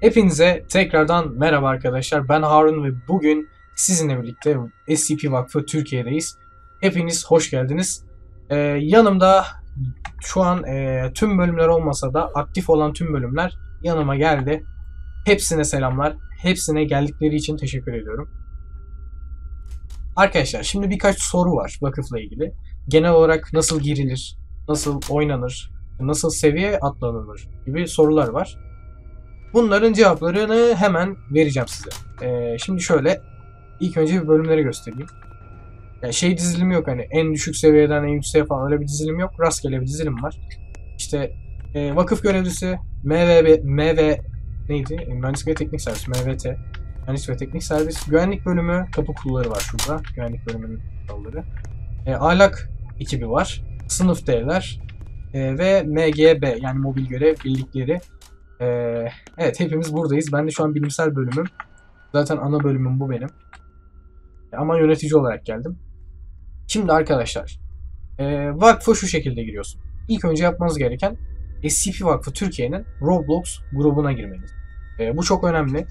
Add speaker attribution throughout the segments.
Speaker 1: Hepinize tekrardan merhaba arkadaşlar. Ben Harun ve bugün sizinle birlikte SCP Vakfı Türkiye'deyiz. Hepiniz hoş geldiniz. Ee, yanımda şu an e, tüm bölümler olmasa da aktif olan tüm bölümler yanıma geldi. Hepsine selamlar. Hepsine geldikleri için teşekkür ediyorum. Arkadaşlar şimdi birkaç soru var vakıfla ilgili. Genel olarak nasıl girilir, nasıl oynanır, nasıl seviye atlanılır gibi sorular var. Bunların cevaplarını hemen vereceğim size. Ee, şimdi şöyle ilk önce bir bölümleri göstereyim. Yani şey dizilim yok hani en düşük seviyeden en yükseğe falan öyle bir dizilim yok. Rastgele bir dizilim var. İşte e, vakıf görevlisi MVB, MV neydi? E, Mühendislik ve Teknik Servis MVT. Mühendislik ve Teknik Servis. Güvenlik bölümü kapı kulları var şurada. Güvenlik bölümünün kuralları. E, ahlak ekibi var. Sınıf D'ler. E, ve MGB yani mobil görev birlikleri. E, evet hepimiz buradayız. Ben de şu an bilimsel bölümüm. Zaten ana bölümüm bu benim. Ama yönetici olarak geldim. Şimdi arkadaşlar. E, vakfı şu şekilde giriyorsun. İlk önce yapmanız gereken SCP Vakfı Türkiye'nin Roblox grubuna girmeniz. E, bu çok önemli.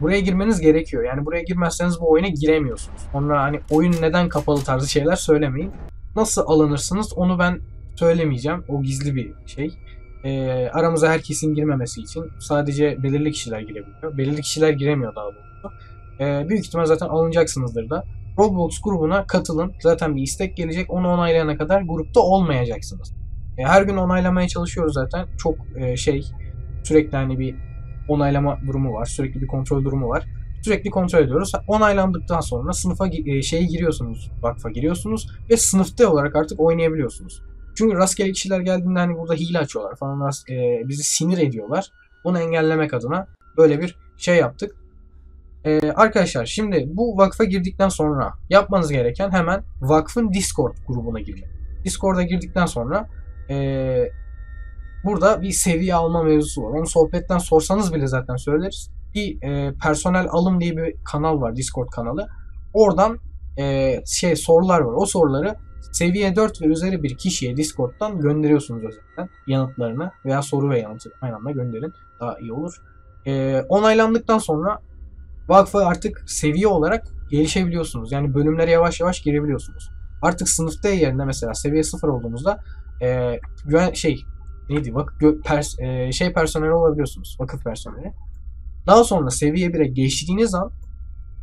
Speaker 1: Buraya girmeniz gerekiyor. Yani buraya girmezseniz bu oyuna giremiyorsunuz. Sonra hani oyun neden kapalı tarzı şeyler söylemeyin. Nasıl alınırsınız onu ben söylemeyeceğim. O gizli bir şey. E, aramıza herkesin girmemesi için sadece belirli kişiler girebiliyor. Belirli kişiler giremiyor daha doğrusu. E, büyük ihtimal zaten alınacaksınızdır da. Roblox grubuna katılın. Zaten bir istek gelecek. Onu onaylayana kadar grupta olmayacaksınız. E, her gün onaylamaya çalışıyoruz zaten. Çok e, şey sürekli hani bir onaylama durumu var. Sürekli bir kontrol durumu var. Sürekli kontrol ediyoruz. Onaylandıktan sonra sınıfa e, şeye giriyorsunuz. Vakfa giriyorsunuz ve sınıfta olarak artık oynayabiliyorsunuz. Çünkü rastgele kişiler geldiğinde hani burada hile açıyorlar falan e, bizi sinir ediyorlar. Bunu engellemek adına böyle bir şey yaptık. Ee, arkadaşlar şimdi bu vakfa girdikten sonra yapmanız gereken hemen vakfın Discord grubuna girmek. Discord'a girdikten sonra ee, burada bir seviye alma mevzusu var. Onu sohbetten sorsanız bile zaten söyleriz. Bir e, personel alım diye bir kanal var Discord kanalı. Oradan e, şey sorular var. O soruları seviye 4 ve üzeri bir kişiye Discord'dan gönderiyorsunuz özellikle yanıtlarını veya soru ve yanıtı aynı anda gönderin. Daha iyi olur. E, onaylandıktan sonra vakfa artık seviye olarak gelişebiliyorsunuz. Yani bölümlere yavaş yavaş girebiliyorsunuz. Artık sınıfta yerine mesela seviye 0 olduğunuzda e, şey neydi vak gö, pers, e, şey personeli olabiliyorsunuz. Vakıf personeli. Daha sonra seviye 1'e geçtiğiniz an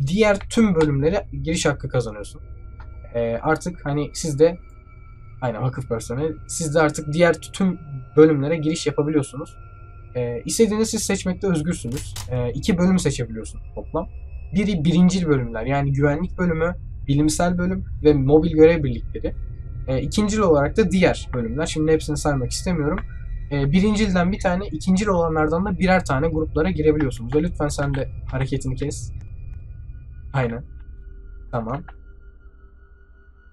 Speaker 1: diğer tüm bölümlere giriş hakkı kazanıyorsun. E, artık hani siz de aynen vakıf personeli siz de artık diğer tüm bölümlere giriş yapabiliyorsunuz. E, istediğiniz siz seçmekte özgürsünüz. E, iki bölüm seçebiliyorsunuz toplam. Biri birincil bölümler yani güvenlik bölümü, bilimsel bölüm ve mobil görev birlikleri. E, ikincil olarak da diğer bölümler. Şimdi hepsini saymak istemiyorum. E, birincilden bir tane, ikincil olanlardan da birer tane gruplara girebiliyorsunuz. Ve lütfen sen de hareketini kes. Aynen. Tamam.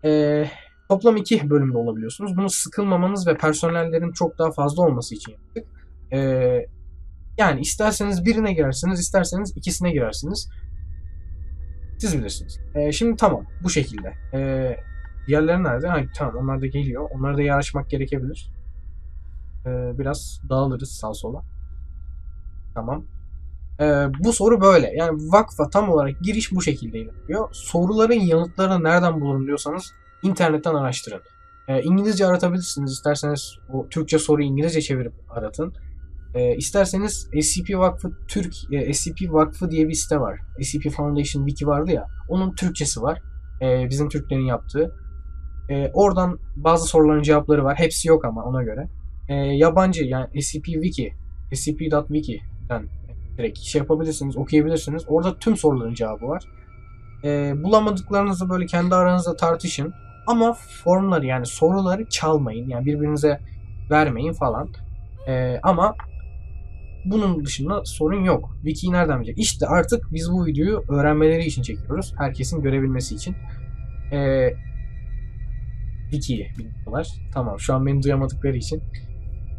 Speaker 1: E, toplam iki bölümde olabiliyorsunuz. Bunu sıkılmamanız ve personellerin çok daha fazla olması için yaptık. Ee, yani isterseniz birine girersiniz, isterseniz ikisine girersiniz. Siz bilirsiniz. Ee, şimdi tamam, bu şekilde. Ee, diğerleri nerede? Ha, tamam, onlar da geliyor. Onları da yarışmak gerekebilir. Ee, biraz dağılırız sağ sola. Tamam. Ee, bu soru böyle. Yani vakfa tam olarak giriş bu şekilde ilerliyor. Soruların yanıtlarını nereden bulurum diyorsanız internetten araştırın. Ee, İngilizce aratabilirsiniz. İsterseniz o Türkçe soruyu İngilizce çevirip aratın. E, isterseniz SCP Vakfı Türk e, SCP Vakfı diye bir site var. SCP Foundation Wiki vardı ya. Onun Türkçesi var. E, bizim Türklerin yaptığı. E, oradan bazı soruların cevapları var. Hepsi yok ama ona göre. E, yabancı yani SCP Wiki scp.wiki'den direkt şey yapabilirsiniz, okuyabilirsiniz. Orada tüm soruların cevabı var. E, bulamadıklarınızı böyle kendi aranızda tartışın. Ama formları yani soruları çalmayın. Yani birbirinize vermeyin falan. E, ama bunun dışında sorun yok. Wiki'yi nereden bilecek? İşte artık biz bu videoyu öğrenmeleri için çekiyoruz. Herkesin görebilmesi için. Ee, Wiki'yi biliyorlar. Tamam şu an beni duyamadıkları için.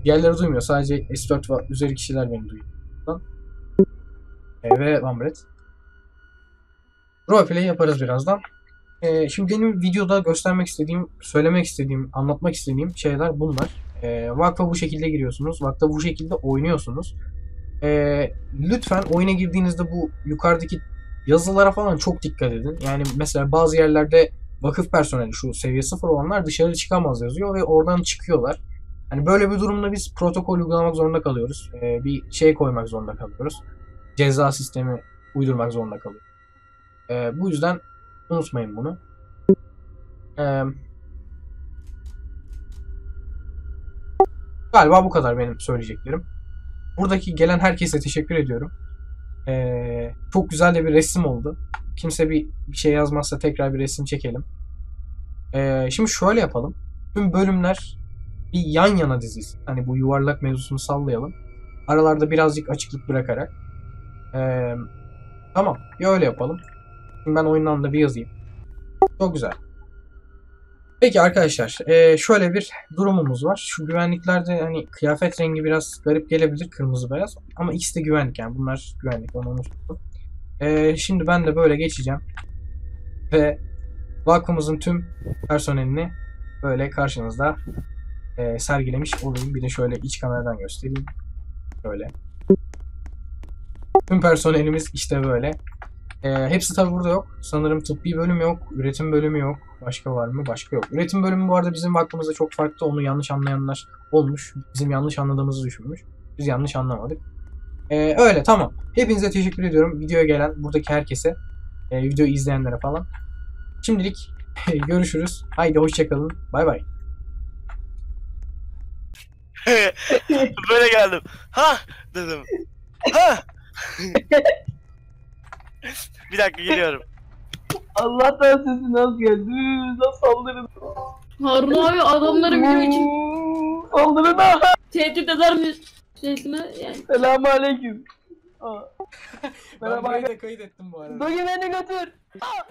Speaker 1: Diğerleri duymuyor. Sadece S4 ve üzeri kişiler beni duyuyor. Ee, ve Vambret. Roleplay yaparız birazdan. Ee, şimdi benim videoda göstermek istediğim, söylemek istediğim, anlatmak istediğim şeyler bunlar. E, vakfa bu şekilde giriyorsunuz. Vakfa bu şekilde oynuyorsunuz. E, lütfen oyuna girdiğinizde bu yukarıdaki yazılara falan çok dikkat edin. Yani mesela bazı yerlerde vakıf personeli şu seviye 0 olanlar dışarı çıkamaz yazıyor ve oradan çıkıyorlar. Hani böyle bir durumda biz protokol uygulamak zorunda kalıyoruz. Ee, bir şey koymak zorunda kalıyoruz. Ceza sistemi uydurmak zorunda kalıyoruz. Ee, bu yüzden unutmayın bunu. Ee, galiba bu kadar benim söyleyeceklerim. Buradaki gelen herkese teşekkür ediyorum. Ee, çok güzel de bir resim oldu. Kimse bir, bir şey yazmazsa tekrar bir resim çekelim. Ee, şimdi şöyle yapalım. Tüm bölümler bir yan yana dizilsin. Hani bu yuvarlak mevzusunu sallayalım. Aralarda birazcık açıklık bırakarak. Ee, tamam. Ya öyle yapalım. Şimdi ben oyundan da bir yazayım. Çok güzel. Peki arkadaşlar, eee, şöyle bir durumumuz var. Şu güvenliklerde hani kıyafet rengi biraz garip gelebilir, kırmızı beyaz. Ama ikisi de güvenlik yani. Bunlar güvenlik, onu unuttum. Eee, şimdi ben de böyle geçeceğim. Ve vakfımızın tüm personelini böyle karşınızda eee, sergilemiş olayım. Bir de şöyle iç kameradan göstereyim. Böyle. Tüm personelimiz işte böyle. Ee, hepsi tabi burada yok. Sanırım tıbbi bölüm yok, üretim bölümü yok. Başka var mı? Başka yok. Üretim bölümü bu arada bizim vakfımızda çok farklı. Onu yanlış anlayanlar olmuş. Bizim yanlış anladığımızı düşünmüş. Biz yanlış anlamadık. Ee, öyle tamam. Hepinize teşekkür ediyorum. Videoya gelen buradaki herkese. e, videoyu izleyenlere falan. Şimdilik görüşürüz. Haydi hoşçakalın. Bay bay.
Speaker 2: Böyle geldim. Ha dedim. Ha. Bir dakika geliyorum.
Speaker 3: Allah'tan sesi nasıl geldi? Nasıl saldırın?
Speaker 4: Harun abi adamları video için
Speaker 3: Saldırın ha!
Speaker 4: tehdit eder mi? Sesine yani.
Speaker 3: Selamun aleyküm. Aa,
Speaker 1: Ben
Speaker 3: Merhaba.
Speaker 1: burayı da kayıt ettim bu arada.
Speaker 3: Dogi beni götür. Aa,